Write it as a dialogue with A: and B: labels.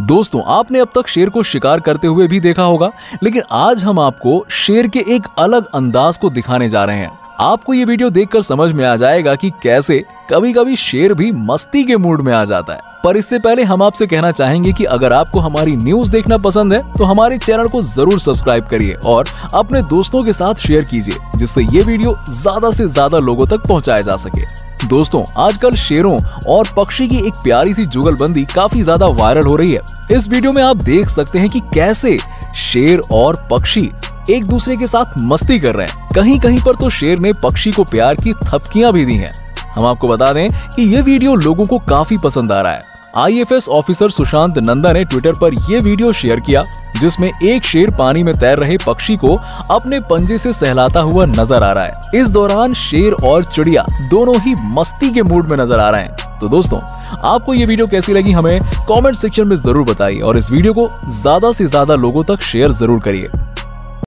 A: दोस्तों, आपने अब तक शेर को शिकार करते हुए भी देखा होगा, लेकिन आज हम आपको शेर के एक अलग अंदाज को दिखाने जा रहे हैं। आपको ये वीडियो देखकर समझ में आ जाएगा कि कैसे कभी कभी शेर भी मस्ती के मूड में आ जाता है। पर इससे पहले हम आपसे कहना चाहेंगे कि अगर आपको हमारी न्यूज़ देखना पसंद है तो हमारे चैनल को ज़रूर सब्सक्राइब करिए और अपने दोस्तों के साथ शेयर कीजिए, जिससे ये वीडियो ज़्यादा से ज़्यादा लोगों तक पहुँचाया जा सके। दोस्तों, आजकल शेरों और पक्षी की एक प्यारी सी जुगलबंदी काफ़ी ज़्यादा वायरल हो रही है। इस वीडियो में आप देख सकते हैं कि कैसे शेर और पक्षी एक दूसरे के साथ मस्ती कर रहे हैं। कहीं कहीं पर तो शेर ने पक्षी को प्यार की थपकियाँ भी दी हैं। हम आपको बता दें कि ये वीडियो लोगों को काफ़ी पसंद आ रहा है। आईएफएस ऑफिसर सुशांत नंदा ने ट्विटर पर यह वीडियो शेयर किया जिसमें एक शेर पानी में तैर रहे पक्षी को अपने पंजे से सहलाता हुआ नज़र आ रहा है। इस दौरान शेर और चिड़िया दोनों ही मस्ती के मूड में नज़र आ रहे हैं। तो दोस्तों, आपको ये वीडियो कैसी लगी हमें कमेंट सेक्शन में ज़रूर बताइए और इस वीडियो को ज़्यादा से ज़्यादा लोगों तक शेयर ज़रूर करिए।